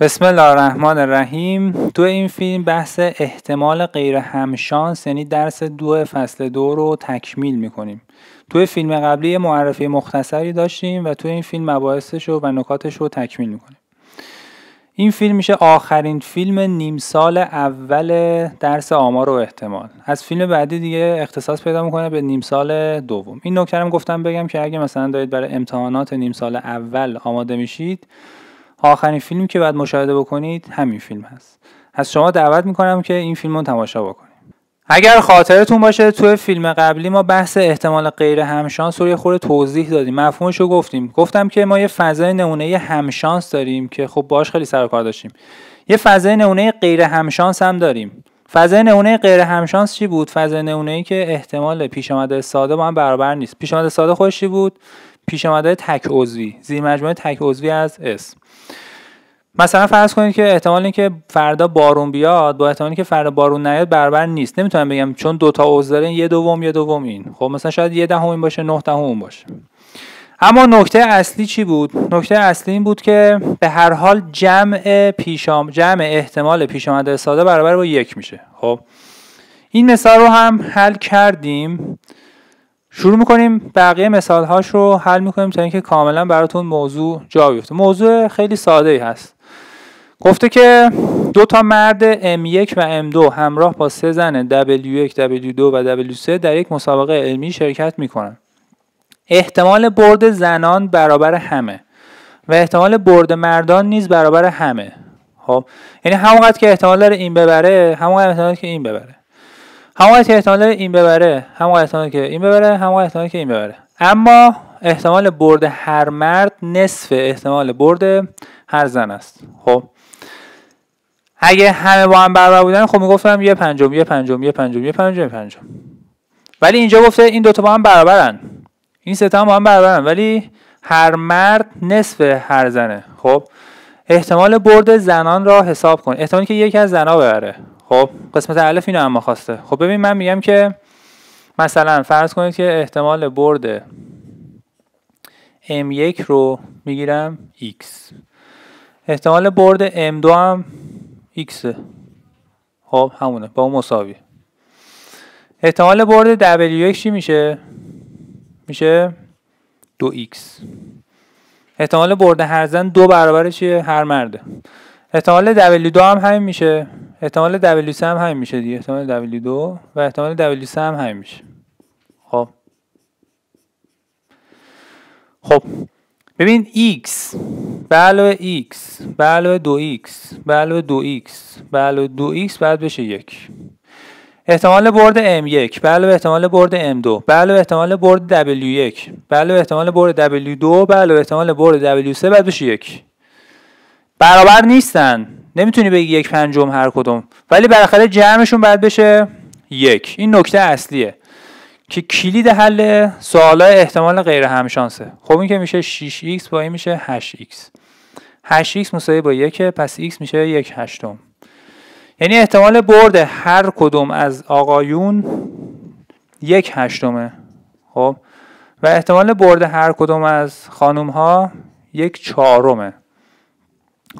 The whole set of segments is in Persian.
بسم الله الرحمن الرحیم. تو این فیلم بحث احتمال غیر همشانس یعنی درس دو فصل دو رو تکمیل می‌کنیم. توی فیلم قبلی معرفی مختصری داشتیم و تو این فیلم مباحثش و نکاتش رو تکمیل می‌کنیم. این فیلم میشه آخرین فیلم نیم سال اول درس آمار و احتمال. از فیلم بعدی دیگه اختصاص پیدا می‌کنه به نیم سال دوم. این نکته گفتم بگم که اگه مثلا دارید برای امتحانات نیم سال اول آماده میشید آخرین فیلمی که باید مشاهده بکنید همین فیلم هست. از شما دعوت می‌کنم که این فیلم رو تماشا بکنید. اگر خاطرتون باشه توی فیلم قبلی ما بحث احتمال غیر همشانس رو یه خورده توضیح دادیم. مفهومش رو گفتیم. گفتم که ما یه فضای نمونه همشانس داریم که خب باش خیلی سر کار داشتیم. یه فضای نمونه غیر همشانس هم داریم. فضای نمونه غیر همشانس چی بود؟ فضای نمونه ای که احتمال پیش آمده ساده با هم برابر نیست. پیش آمده ساده خودش بود؟ پیش آمده تک عضوی. زیر مجموعه تک عضوی از اسم مثلا فرض کنید که احتمال اینکه فردا بارون بیاد با احتمالی که فردا بارون نیاد برابر نیست. نمی‌تونم بگم چون دوتا عضو داره یه دوم یه دوم این. خب مثلا شاید یه دهم این باشه نه دهم اون باشه. اما نکته اصلی چی بود؟ نکته اصلی این بود که به هر حال جمع پیشام جمع احتمال پیش آمده ساده برابر با یک میشه. خب؟ این مثال رو هم حل کردیم. شروع می‌کنیم بقیه مثال هاش رو حل می‌کنیم تا اینکه کاملا براتون موضوع جا بیفته. موضوع خیلی ساده ای هست. گفته که دو تا مرد M1 و M2 همراه با سه زن W1, W2 و W3 در یک مسابقه علمی شرکت می‌کنن. احتمال برد زنان برابر همه و احتمال برد مردان نیز برابر همه. خب یعنی همونقدر که احتمال داره این ببره همونقدر احتمال که این ببره. همونقدر که احتمال داره این ببره همونقدر احتمال که این ببره همونقدر احتمال که این ببره. اما احتمال برد هر مرد نصف احتمال برد هر زن است. خب اگه همه با هم برابر بودن خب می‌گفتم یه پنجم یه پنجم یه پنجم یه پنجم یه پنجم. ولی اینجا گفته این دوتا با هم برابرن. این سه تا هم با هم برابرن. ولی هر مرد نصف هر زنه. خب؟ احتمال برد زنان را حساب کن. احتمالی که یکی از زنا ببره. خب؟ قسمت الف اینو اما خواسته. خب ببین من میگم که مثلا فرض کنید که احتمال برد M1 رو می‌گیرم X. احتمال برد M2 هم x. خب همونه. با اون مساوی. احتمال برد W1 چی میشه؟ میشه دو x. احتمال برد هر زن دو برابر چیه؟ هر مرده. احتمال W2 هم همین میشه. احتمال W3 هم همین میشه دیگه. احتمال W2 و احتمال W3 هم همین میشه. خب. خب. ببین x به علاوه x به علاوه 2x به علاوه 2x به علاوه 2x بعد بشه یک. احتمال برد m1 به علاوه احتمال برد m2 به علاوه احتمال برد w1 به علاوه احتمال برد w2 به علاوه احتمال برد w3 بعد بشه یک. برابر نیستن. نمی‌تونی بگی یک پنجم هر کدوم. ولی بالاخره جمعشون بعد بشه یک. این نکته اصلیه. که کلید حل سوالای احتمال غیر همشانسه. خب این که میشه 6x با این میشه 8x 8x مساوی با یکه پس x میشه یک هشتم. یعنی احتمال برد هر کدوم از آقایون یک هشتمه. خب؟ و احتمال برد هر کدوم از خانوم ها یک چهارمه.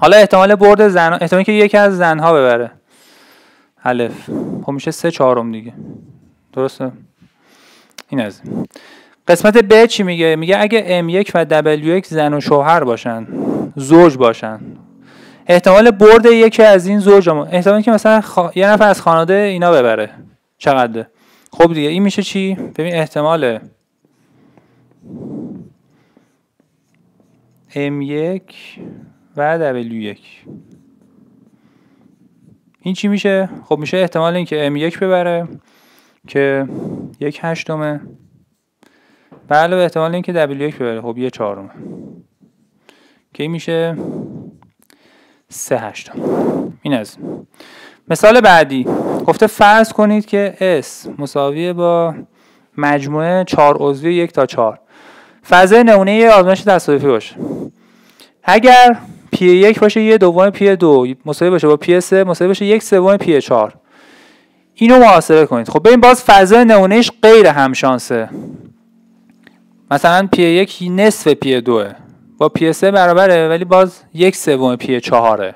حالا احتمال برد زن احتمالی که یکی از زنها ببره. الف. خب میشه سه چهارم دیگه. درسته؟ این از قسمت ب چی میگه؟ میگه اگه M1 و W1 زن و شوهر باشن زوج باشن احتمال برد یکی از این زوج هم. احتمال که مثلا. یه نفر از خانواده اینا ببره. چقدره؟ خب دیگه این میشه چی؟ ببین احتمال M1 و W1 این چی میشه؟ خب میشه احتمال اینکه M1 ببره. که یک هشتمه. به احتمال اینکه W1 ببره. خب یه چهارمه. که میشه؟ سه هشتم. این از. مثال بعدی. گفته فرض کنید که S مساویه با مجموعه چهار عضوی یک تا چهار. فضای نمونه یه آزمایش تصادفی باشه. اگر پی یک باشه یه دوم پی دو مساوی باشه با پی سه مساوی باشه یک سوم پی چهار. اینو محاسبه کنید. خب ببین باز فضای نمونهش غیر همشانسه. مثلا پی یک نصف پی دوه. با پی سه برابره ولی باز یک سوم پی چهاره.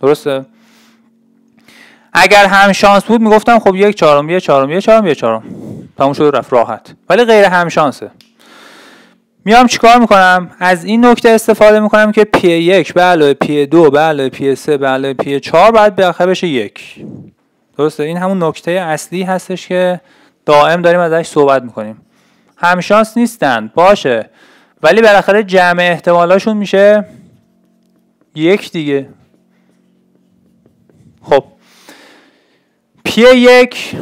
درسته؟ اگر هم شانس بود می‌گفتم خب یک چهارم یه چهارم یه چهارم یه چهارم. تموم شد رفت راحت. ولی غیر هم شانسه میام چیکار می‌کنم؟ از این نکته استفاده می‌کنم که پی یک به علاوه پی دو به علاوه پی سه به علاوه پی چهار باید به بشه یک. درسته؟ این همون نکته اصلی هستش که دائم داریم ازش صحبت می‌کنیم. همشانس نیستن. باشه. ولی بالاخره جمع احتمالاشون میشه یک دیگه. خب. پی یک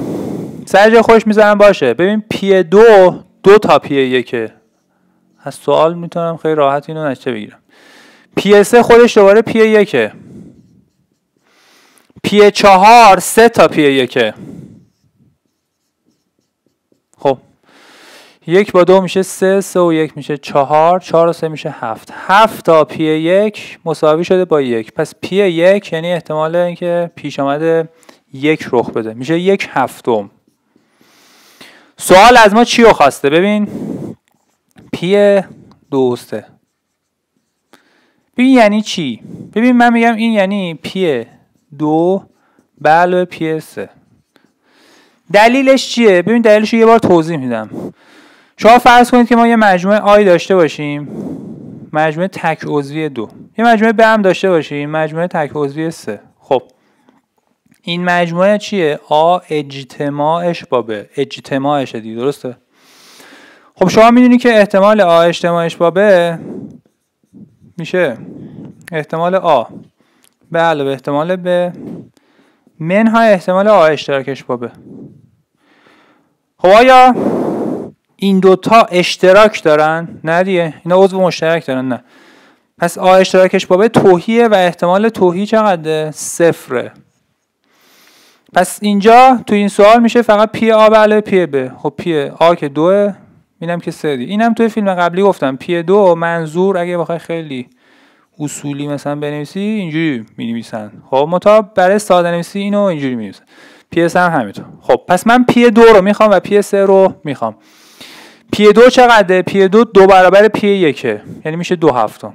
سر خوش می‌زنم باشه. ببین پی دو دو تا پی یکه. از سوال می‌تونم خیلی راحت اینو نتیجه بگیرم. پی سه خودش دوباره پی یکه. پی چهار سه تا پی یکه. خب یک با دو میشه سه سه و یک میشه چهار چهار و سه میشه هفت. هفت تا پی یک مساوی شده با یک. پس پی یک یعنی احتمال اینکه پیشامد یک رخ بده. میشه یک هفتم. سوال از ما چی رو خواسته؟ ببین پی دو سه ببین یعنی چی؟ ببین من میگم این یعنی پی دو. به پی سه دلیلش چیه؟ ببین دلیلش یه بار توضیح میدم. شما فرض کنید که ما یه مجموعه‌ای داشته باشیم. مجموعه تک عضوی دو. یه مجموعه ب هم داشته باشیم. مجموعه تک عضوی سه. خب. این مجموعه چیه؟ آ اجتماعش با ب. اجتماعش دیگه درسته؟ خب شما می‌دونی که احتمال آ اجتماعش با ب میشه. احتمال آ. به علاوه احتمال ب منهای احتمال آ اشتراکش با ب خب آیا این دوتا اشتراک دارن؟ نه دیگه اینا عضو مشترک دارن نه. پس آ اشتراکش با ب تهیه و احتمال تهی چقدره؟ صفره. پس اینجا تو این سوال میشه فقط پی آ به علاوه پی ب. خب پی آ که دوه اینم که سه دی. اینم توی فیلم قبلی گفتم. پی دو منظور اگه بخوای خیلی اصولی مثلا بنویسی اینجوری می‌نویسن. خب منتها برای ساده نویسی اینو اینجوری می‌نویسن. پی سه هم همینطور. خب پس من پی دو رو می‌خوام و پی سه رو می‌خوام. پی دو چقدره؟ پی دو دو برابر پی یکه. یعنی میشه دو هفتم.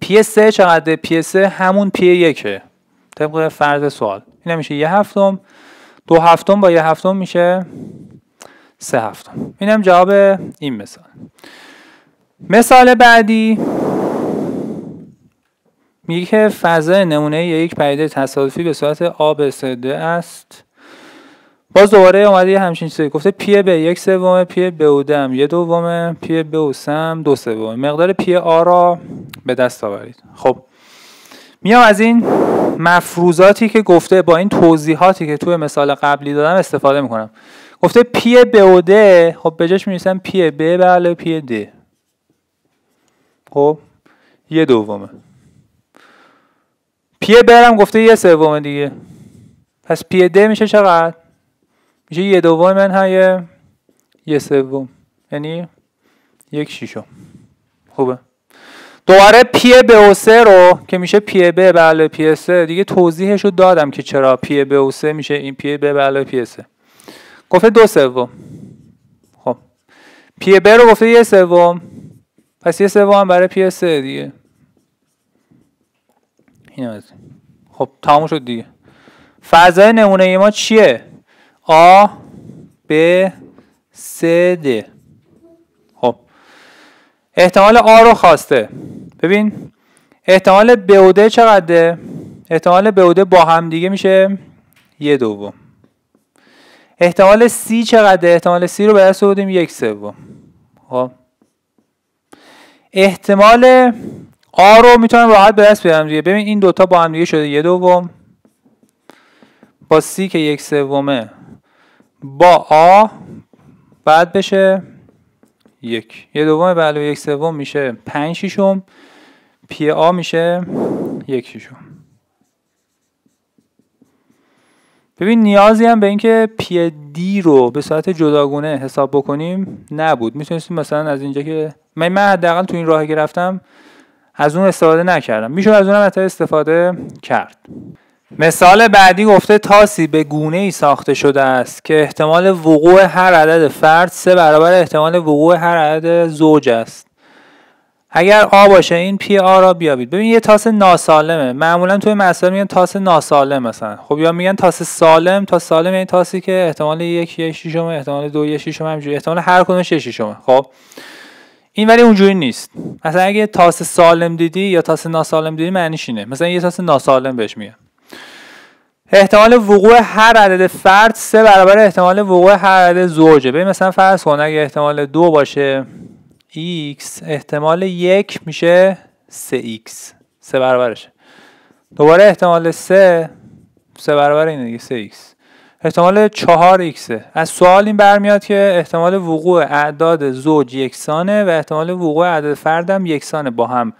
پی سه چقدره؟ پی سه همون پی یکه. طبق فرض سوال. این میشه یه هفتم. دو هفتم با یه هفتم میشه سه هفتم. اینم جواب این مثال. مثال بعدی. میگه که فضای نمونه یک پدیده تصادفی به صورت آ ب سه د است. باز دوباره اومده یه همچین چیزی. گفته پی به یک سوم پی ب و د هم یه دومه پی به او سم دو سوم مقدار پی آ را به دست آورید. خب میام از این مفروضاتی که گفته با این توضیحاتی که توی مثال قبلی دادم استفاده می‌کنم. گفته پی ب و د خب به جاش می‌نویسم پی به پی د. خب یه دومه. پی ب هم گفته یه سومه دیگه پس پی د میشه چقدر میشه یه دوم منهای یه سوم یعنی یک شیشم خوبه دوباره پی ب و سه رو که میشه پی ب به علاوه پی سه دیگه توضیحش رو دادم که چرا پی ب و سه میشه این پی ب به علاوه پی سه گفته دو سوم خب پی ب رو گفته یه سوم پس یه سوم برای پی سه دیگه این از خب تموم شد دیگه. فضای نمونه ما چیه؟ آ ب س د. خب. احتمال آ رو خواسته. ببین احتمال ب و د چقدره؟ احتمال ب و د با هم دیگه میشه یه دوم. احتمال سی چقدره؟ احتمال سی رو به دست بودیم یک سوم. خب. احتمال آ رو می‌تونم راحت به دست بیارم دیگه. ببین این دوتا با هم دیگه شده. یه دوم. با سی که یک سومه. با آ بعد بشه یک. یه دوم به علاوه یک سوم میشه پنج شیشم پی آ میشه یک شیشم ببین نیازی هم به اینکه پی دی رو به صورت جداگونه حساب بکنیم نبود. می‌تونستیم مثلا از اینجا که من حداقل تو این راه گرفتم از اون استفاده نکردم. میشه از اونم حتی استفاده کرد. مثال بعدی گفته تاسی به گونه ای ساخته شده است که احتمال وقوع هر عدد فرد سه برابر احتمال وقوع هر عدد زوج است. اگر آ باشه این پی آ را بیابید. ببین یه تاس ناسالمه. معمولا توی مسائل میگن تاس ناسالم مثلا. خب یا میگن تاس سالم. تا سالم یعنی تاسی که احتمال یک یک شیشم احتمال دو یک شیشم همینجوری. احتمال هر کدومش یک شیشمه خب؟ این ولی اونجوری نیست. مثلا اگه تاس سالم دیدی یا تاس ناسالم دیدی معنیش اینه. مثلا یه تاس ناسالم بهش میگن. احتمال وقوع هر عدد فرد سه برابر احتمال وقوع هر عدد زوجه. ببین مثلا فرض کن اگه احتمال دو باشه x احتمال یک میشه 3x سه برابرشه. دوباره احتمال سه سه برابر اینه دیگه 3x احتمال 4x از سوال این برمیاد که احتمال وقوع اعداد زوج یکسانه و احتمال وقوع اعداد فرد هم یکسانه با هم.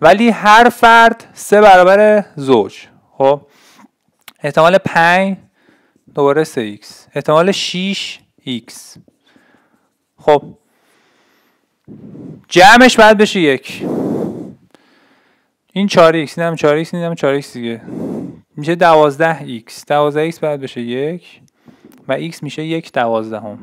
ولی هر فرد سه برابر زوج. خب؟ احتمال 5 دوباره 3x احتمال 6x خب؟ جمعش باید بشه یک. این 4x این هم 4x این هم 4x دیگه. میشه 12x 12x باید بشه یک و x میشه یک دوازدهم.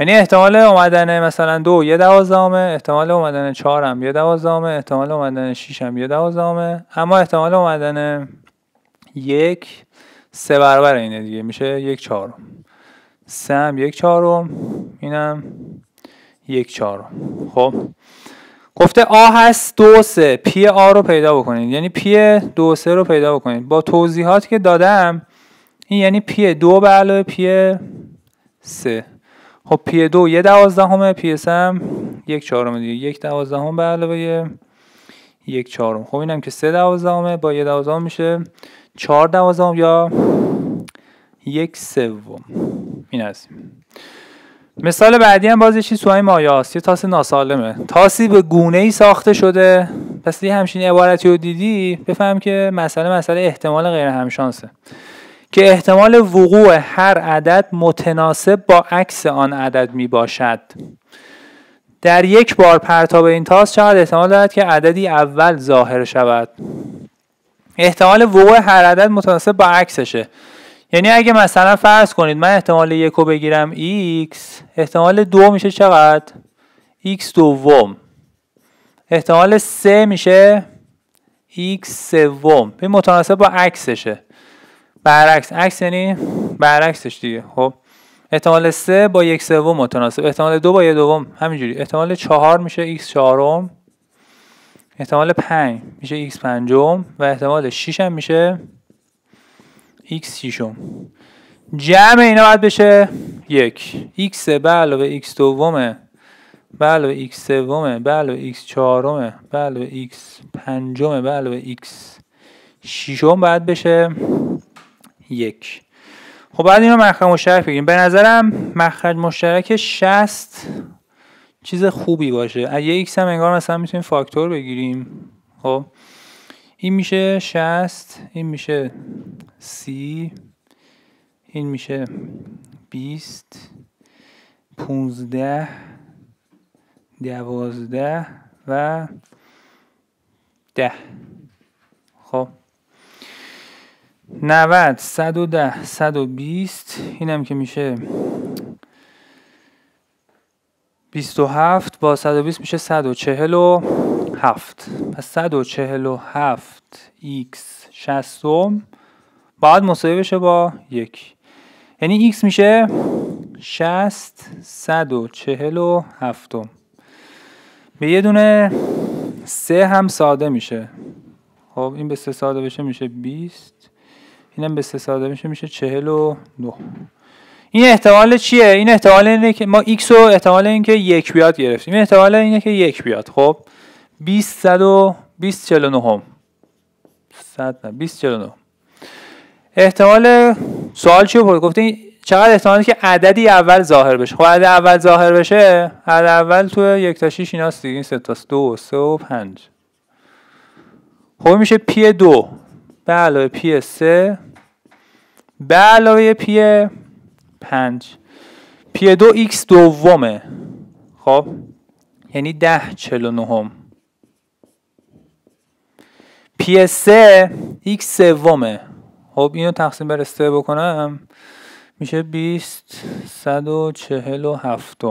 یعنی احتمال اومدن مثلا دو یه دوازدهمه احتمال اومدن چهار هم یه دوازدهمه احتمال اومدن شیش هم یه دوازدهمه. اما احتمال اومدن یک سه برابر اینه دیگه میشه یک چهارم. سه هم یک چهارم اینم یک چهارم. خب؟ گفته آ هست دو سه پی آ رو پیدا بکنید. یعنی پی دو سه رو پیدا بکنید. با توضیحاتی که دادم این یعنی پی دو به علاوه پی سه. خب پی دو یه دوازدهمه پی سه هم یک چهارم دیگه. یک دوازدهم به علاوه یک چهارم. خب اینم که سه دوازدهمه با یه دوازدهم میشه. چهار دوازدهم یا یک سوم. این هست. مثال بعدی هم باز یه چیز سوای مایاست یه تاس ناسالمه. تاسی به گونه ای ساخته شده. پس یه همچین عبارتی رو دیدی؟ بفهم که مسئله مسئله احتمال غیر همشانسه. که احتمال وقوع هر عدد متناسب با عکس آن عدد می باشد در یک بار پرتاب این تاس چقدر احتمال دارد که عددی اول ظاهر شود؟ احتمال وقوع هر عدد متناسب با عکسشه. یعنی اگه مثلا فرض کنید من احتمال یک رو بگیرم x احتمال دو میشه چقدر؟ X دوم. احتمال سه میشه x سوم. به متناسب با عکسشه. برعکس عکس یعنی برعکسش دیگه خب؟ احتمال سه با یک سوم متناسب. احتمال دو با یک دوم همینجوری. احتمال چهار میشه x چهارم. احتمال پنج میشه x پنجم. و احتمال 6 هم میشه x شیشم جمع اینا باید بشه یک. X به علاوه x دومه. به علاوه x سومه. به علاوه x چهارمه. به علاوه x پنجمه. به علاوه x شیشم باید بشه یک. خب بعد اینو مخرج مشترک بگیریم. به نظرم مخرج مشترک 60 چیز خوبی باشه. اگه x هم انگار مثلا می‌تونیم فاکتور بگیریم خب؟ این میشه 60 این میشه سی این میشه 20 15 دوازده و ده. خب. 90 110 120 اینم که میشه 27 با 120 میشه 147 پس 147 x 60 باید مساوی بشه با یک. یعنی x میشه 60 147 به یه دونه سه هم ساده میشه. خب این به سه ساده بشه میشه 20 اینم به سه ساده میشه میشه 49 این احتمال چیه؟ این احتمال اینه که ما x رو احتمال اینکه یک بیاد گرفتیم. این احتمال اینه که یک بیاد. خب 20 120 49 هم 100 20 49 احتمال سوال چیه بود؟ گفتین چقدر احتمالی که عددی اول ظاهر بشه؟ خب عدد اول ظاهر بشه عدد اول تو یک تا 6 ایناست دیگه این تاست. دو سه و پنج. خب میشه پی دو. به علاوه پی سه. به علاوه پی پنج. پی دو ایکس دومه. خب؟ یعنی ده چهل و نهم. پی 3 x سومه. خب اینو تقسیم بر 3 بکنم. میشه 20 147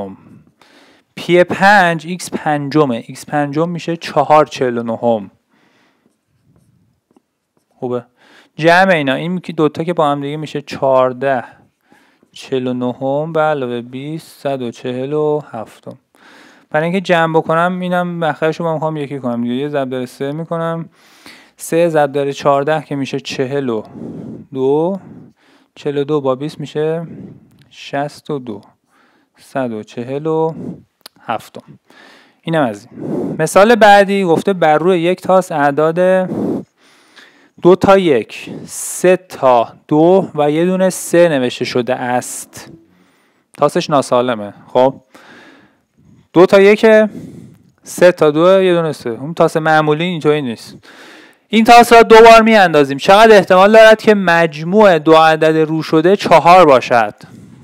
پی 5 x پنجمه. x پنجم میشه 449 خوبه. جمع اینا. این دوتا که با هم دیگه میشه 14 49 به علاوه 20 147 برای اینکه جمع بکنم اینم بخیرش رو می‌خوام یکی کنم دیگه. یه ضرب سه می‌کنم. سه ضرب داره چهارده که میشه چهل و دو. چهل و دو با بیست میشه شست و دو. صد و چهل و هفتم اینم از این. مثال بعدی گفته بر روی یک تاس اعداد دو تا یک. سه تا دو و یه دونه سه نوشته شده است. تاسش ناسالمه. خب؟ دو تا یک سه تا دو یه دونه سه. اون تاس معمولی اینطوری نیست. این تاس را دو بار می اندازیم چقدر احتمال دارد که مجموع دو عدد رو شده چهار باشد؟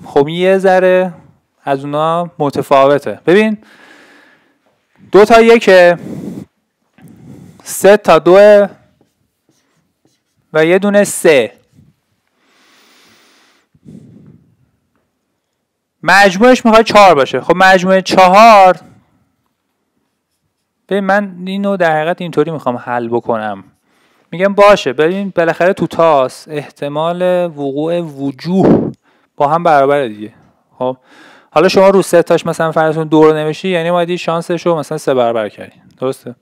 خب یه ذره از اونا متفاوته. ببین دو تا یک سه تا دو و یه دونه سه. مجموعش می‌خواد چهار باشه. خب مجموعه چهار به من اینو در حقیقت اینطوری می‌خوام حل بکنم. میگم باشه ببین بالاخره تو تاس احتمال وقوع وجوه با هم برابره دیگه. خب؟ حالا شما رو سه تاش مثلا فرضتون دو رو نوشی یعنی اومدی شانسش رو مثلا سه برابر کردی. درسته؟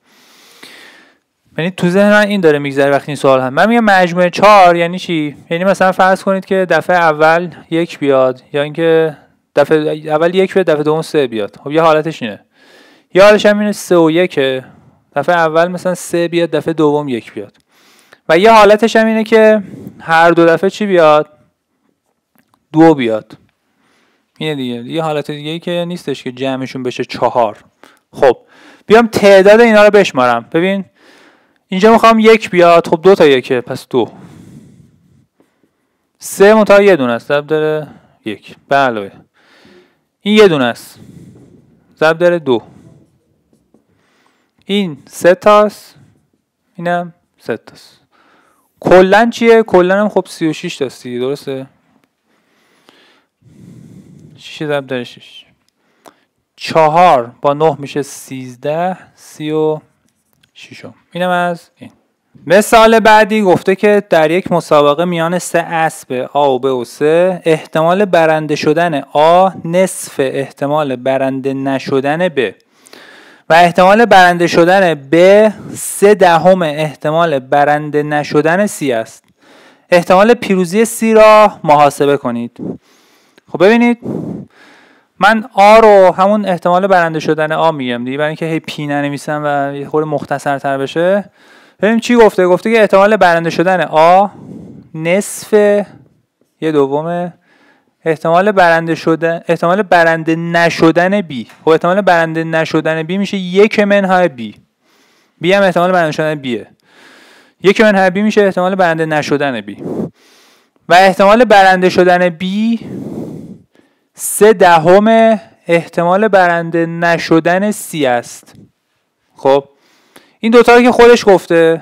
یعنی تو ذهن من این داره میگذره وقتی این سوال هم. من میگم مجموعه چهار یعنی چی؟ یعنی مثلا فرض کنید که دفعه اول یک بیاد یا اینکه دفعه اول یک بیاد دفعه دوم سه بیاد. خب یه حالتش اینه. یه حالش هم اینه سه و یکه. دفعه اول مثلا سه بیاد دفعه دوم یک بیاد. و یه حالتش هم اینه که هر دو دفعه چی بیاد؟ دو بیاد. اینه دیگه. یه حالت دیگه ای که نیستش که جمعشون بشه چهار. خب بیام تعداد اینا رو بشمارم. ببین اینجا می‌خوام یک بیاد خب دو تا یکه پس دو. سه منتها یه دونه است داره یک. بله. این یه دونه است. ضرب داره دو. این سه تاست. اینم سه تاست. کلا چیه؟ کلا هم خب 36 تاست دیگه درسته؟ 6 ضرب داره 6 چهار با نه میشه 13 سی و ششم. اینم از این. مثال بعدی گفته که در یک مسابقه میان سه اسب آ و ب و سه احتمال برنده شدن آ نصف احتمال برنده نشدن ب. و احتمال برنده شدن ب سه دهم احتمال برنده نشدن سی است. احتمال پیروزی سی را محاسبه کنید. خب ببینید من آ رو همون احتمال برنده شدن آ میگم دیگه برای اینکه هی پی ننویسم و یه خورده مختصرتر بشه. ببینیم چی گفته. گفته که احتمال برنده شدن آ نصف یه دومه احتمال برنده شدن احتمال برنده نشدن بی. خب احتمال برنده نشدن بی میشه یک منهای بی. بی هم احتمال برنده شدن بیه یک منهای بی میشه احتمال برنده نشدن بی. و احتمال برنده شدن بی سه دهم. احتمال برنده نشدن سی است. خب؟ این دوتا رو که خودش گفته.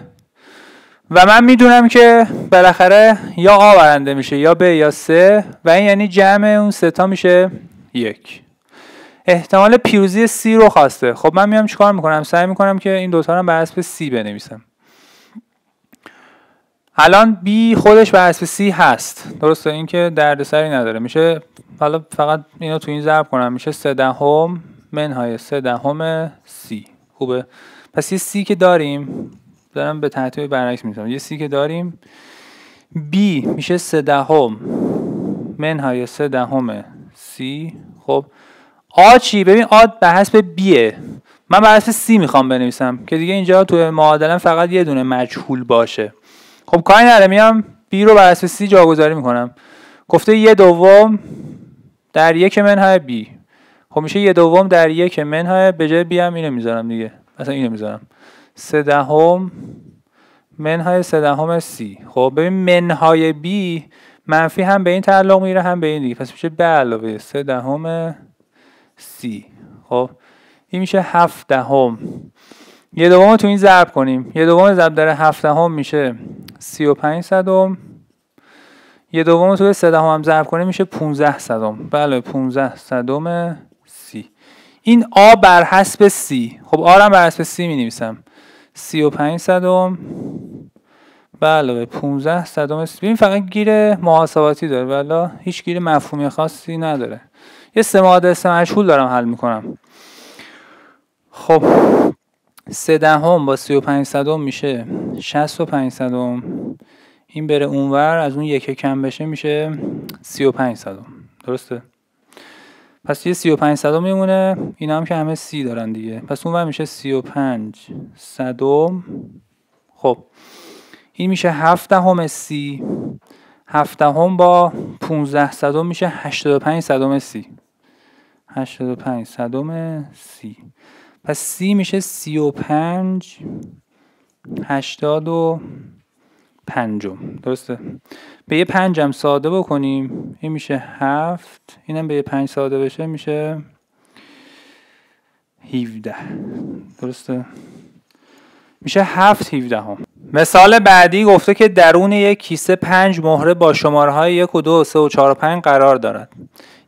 و من می‌دونم که بالاخره یا آ برنده میشه یا ب یا سه و این یعنی جمع اون سه تا میشه یک. احتمال پیروزی سی رو خواسته. خب من میام چیکار می‌کنم؟ سعی می‌کنم که این دوتا رو بر اساس سی بنویسم. الان B خودش بر اساس C هست. درسته؟ اینکه دردسری نداره. میشه حالا فقط اینو تو این ضرب کنم. میشه 3 دهم منهای 3 دهم C خوبه؟ پس یه C که داریم دارم به ترتیب برعکس می‌ذارم یه C که داریم B میشه 3 دهم. منهای 3 دهم C. خب آ چی؟ ببین آ به حسب بیه من بر اساس C می‌خوام بنویسم که دیگه اینجا تو معادله فقط یه دونه مجهول باشه. خب کاری نداره میام بی رو بر اساس سی جاگذاری می‌کنم. گفته یه دوم در یک منهای بی خب میشه یه دوم در یک منهای به جای بی هم اینو می‌ذارم دیگه. مثلا اینو می‌ذارم. سه دهم منهای سه دهم سی. خب ببین منهای بی منفی هم به این تعلق میره هم به این دیگه. پس میشه به علاوه سه دهم سی. خب این میشه هفت دهم. یه دوم تو این ضرب کنیم. یه دوم ضرب در هفت دهم میشه سی و پنج صدم. یه دوم توی سه دهم هم ضرب کنیم میشه 15 صدم. بله 15 صدم این آ بر حسب سی. خب آ رو بر حسب سی می نویسم سی و پنج صدم. به علاوه 15 صدم. ببین فقط گیر محاسباتی داره. ولی هیچ گیر مفهومی خاصی نداره. یه سه ماده مشهول دارم حل می‌کنم. خب سه دهم با سی و پنج صدم میشه شست و پنج صدم. این بره اونور از اون یکی کم بشه میشه سی و پنج صدم. درسته؟ پس یه سی و پنج صدم میمونه. اینا هم که همه سی دارن دیگه. پس اونور میشه سی و پنج صدم خب. این میشه هفت دهم سی. هفت دهم با 15 صدم میشه 85 صدم سی. 85 صدم سی. پس سی میشه 35 80 و پنجم. درسته؟ به یه پنجم ساده بکنیم. این میشه هفت. اینم به یه پنج ساده بشه میشه 17 درسته؟ میشه هفت 17 هم. مثال بعدی گفته که درون یک کیسه پنج مهره با شماره های یک و دو و سه و چهار و پنج قرار دارد.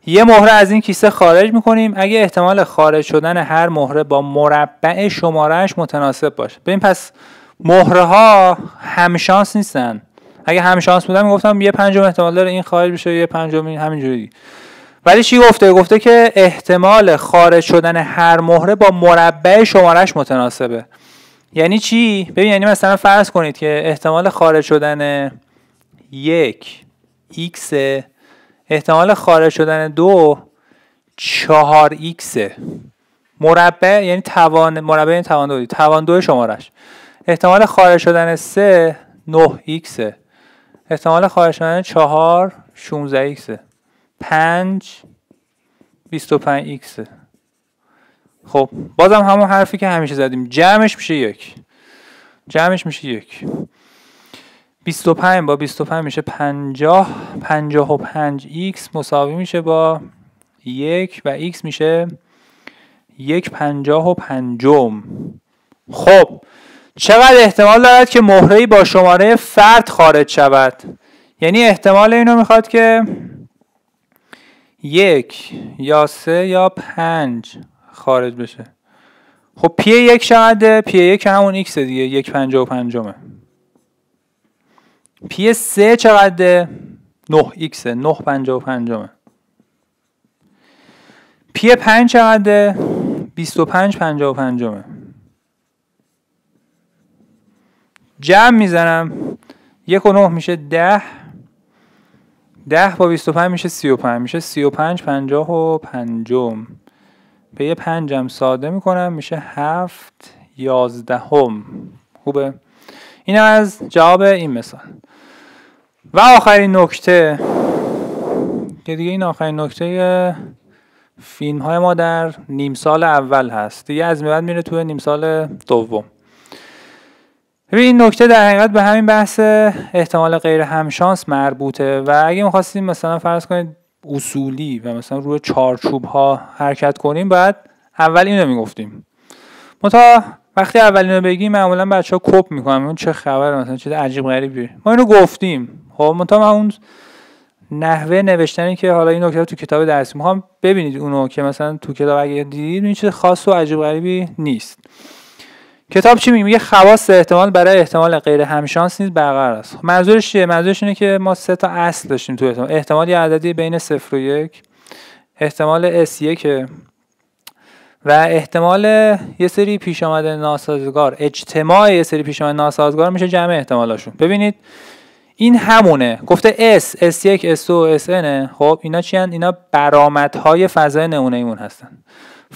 یه مهره از این کیسه خارج می‌کنیم. اگه احتمال خارج شدن هر مهره با مربع شمارهش متناسب باشه. ببین پس مهره ها همشانس نیستن. اگه همشانس بودن می‌گفتم یه پنجم احتمال داره این خارج بشه یه پنجم همینجوری ولی چی گفته؟ گفته که احتمال خارج شدن هر مهره با مربع شمارش متناسبه. یعنی چی؟ ببین یعنی مثلا فرض کنید که احتمال خارج شدن یک x احتمال خارج شدن دو چهار x مربع یعنی توان مربع یعنی توان دو توان دو شمارش احتمال خارج شدن سه 9 x احتمال خارج شدن چهار 16 x پنج 25 x خب بازم همون حرفی که همیشه زدیم. جمعش میشه یک. جمعش میشه یک. 25 با 25 میشه 50 55 x مساوی میشه با یک و x میشه یک پنجاه و پنجم. خب چقدر احتمال دارد که مهره با شماره فرد خارج شود؟ یعنی احتمال اینو می‌خواد که یک یا سه یا پنج خارج بشه. خب پی یک چقدره پی یک همون ایکس دیگه یک پنجه و پنجمه. پی سه چقدره؟ نه ایکسه نه پنجه و پنجمه. پی پنج چقدره؟ بیست و پنج پنجه و پنجمه. جمع می‌زنم. یک و نه میشه ده. ده با بیست و پنج میشه سی و پنج. میشه سی و پنج پنجاه و پنجم. به یه پنجم ساده می‌کنم. میشه هفت یازدهم. خوبه؟ این از جواب این مثال. و آخرین نکته. که دیگه این آخرین نکته فیلم های ما در نیم سال اول هست. دیگه از بعد میره توی نیم سال دوم. ببین این نکته در حقیقت به همین بحث احتمال غیر همشانس مربوطه و اگه می‌خواستیم مثلا فرض کنید اصولی و مثلا روی چارچوب ها حرکت کنیم باید اول اینو می‌گفتیم. متا وقتی اول اینو بگیم معمولا بچه ها کپ می‌کنن. اون چه خبر مثلا چیز عجیب غریبی. ما اینو گفتیم. خب متا اون نحوه نوشتنی که حالا این نکته تو کتاب درسی می‌خوام ببینید اونو که مثلا تو کتاب اگه دیدید این چیز خاص و عجیب غریبی نیست. کتاب چی میگه؟ خواص احتمال برای احتمال غیر همشانس نیز برقرار است. خب منظورش چیه؟ منظورش اینه که ما سه تا اصل داشتیم تو احتمال. احتمال یه عددی بین 0 و 1 احتمال s 1 و احتمال یه سری پیش آمده ناسازگار. اجتماع یه سری پیش آمده ناسازگار میشه جمع احتمالاشون. ببینید این همونه. گفته S, S1, S2 و SN خب اینا چی هن؟ اینا برامتهای فضای نمونه ایمون هستن.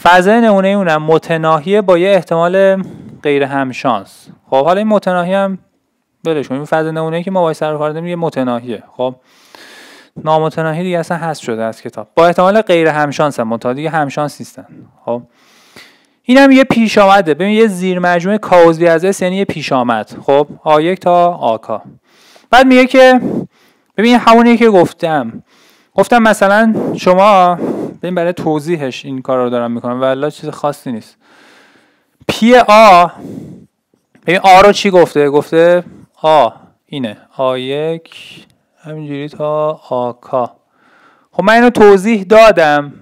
فضای نمونه ایمون هم متناهیه با یه احتمال غیر همشانس. خب حالا این متناهی هم بلش این فضای نمونه ای که ما باید سر کار یه متناهیه. خب نامتناهی دیگه اصلا هست شده از کتاب. با احتمال غیر همشانس هم. متعادی دیگه همشانس نیستن. خب این هم یه پیش آمده ببین یه زیر مجموعه کاوزی از اس یعنی یه پیش آمد خب آ1 تا آکا بعد میگه که ببین همونی که گفتم. گفتم مثلا شما ببین برای توضیحش این کار رو دارم می‌کنم. والله چیز خاصی نیست. پی آ ببین آ رو چی گفته؟ گفته آ اینه. آ یک همینجوری تا آکا خب من اینو توضیح دادم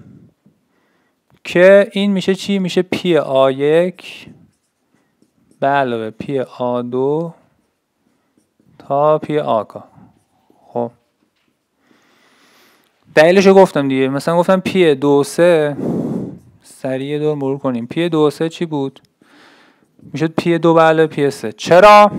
که این میشه چی؟ میشه پی آ یک. به علاوه پی آ دو تا پی آکا خب. دلیلشو گفتم دیگه. مثلا گفتم پی دو سه سریع یه دور مرور کنیم. پی دو سه چی بود؟ می‌شد پی دو بله پی سه. چرا؟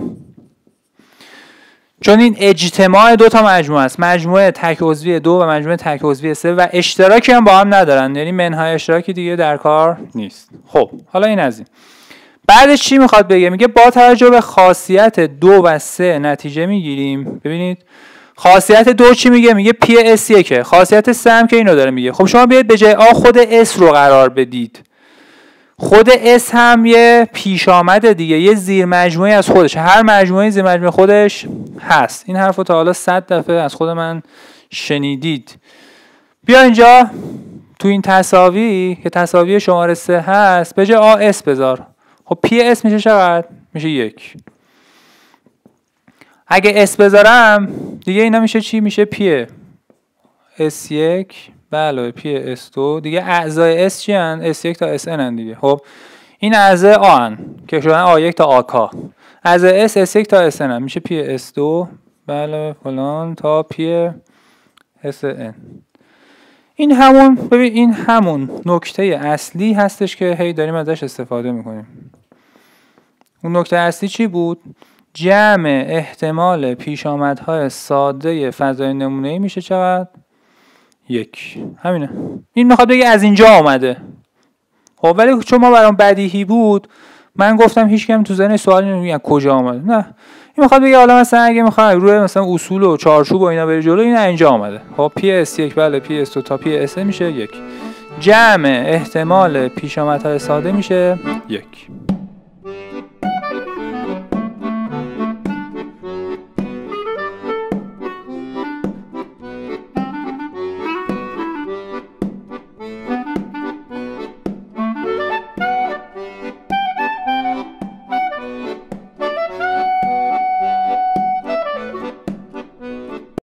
چون این اجتماع دو تا مجموعه است. مجموعه تک عضوی دو و مجموعه تک عضوی سه و اشتراکی هم با هم ندارن. یعنی منهای اشتراکی دیگه در کار نیست. خب حالا این از این. بعدش چی می‌خواد بگه؟ میگه با توجه به خاصیت دو و سه نتیجه می‌گیریم. ببینید خاصیت دو چی میگه؟ میگه پی اس که خاصیت سه هم که اینو داره میگه. خب شما بیاید به جای آ خود اس رو قرار بدید. خود اس هم یه پیش آمده دیگه یه زیر مجموعه از خودش. هر مجموعه زیر مجموعه خودش هست. این حرف رو تا حالا صد دفعه از خود من شنیدید. بیا اینجا. تو این تساوی که تساوی شماره سه هست. به جای آ اس بذار. خب پی اس میشه چقدر؟ میشه یک. اگه اس بذارم دیگه اینا میشه چی؟ میشه پی. اس یک. بله پی اس دو. دیگه اعضای اس چی هن؟ اس یک تا اس ان دیگه. خب این اعضای آ هن که شدن آ یک تا آکا اعضای اس اس یک تا اس ان میشه پی اس دو. بله فلان تا پی اس ان این همون ببین این همون نکته اصلی هستش که هی داریم ازش استفاده می‌کنیم. اون نکته اصلی چی بود؟ جمع احتمال پیش آمدهای ساده فضای نمونه میشه چقدر؟ یک. همینه. این می‌خواد بگه از اینجا آمده. خب ولی چون ما برام بدیهی بود من گفتم هیچ کم تو ذهن سوال نمیگم کجا آمده؟ نه. این می‌خواد بگه حالا مثلا اگه می‌خوای روی مثلا اصول و چارچوب و اینا بری جلو این اینجا آمده. خب پی اس یک بله پی اس دو تا پی اس میشه یک. جمع احتمال پیش آمدهای ساده میشه یک.